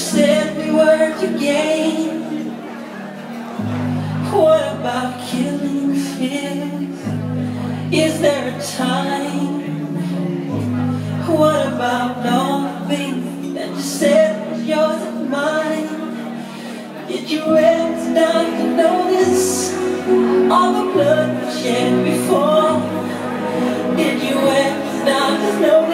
said we were to gain. What about killing fears? Is there a time? What about all the things that you said was yours and mine? Did you ever stop to notice all the blood shed before? Did you ever stop to notice?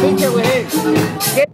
Pinche, güey.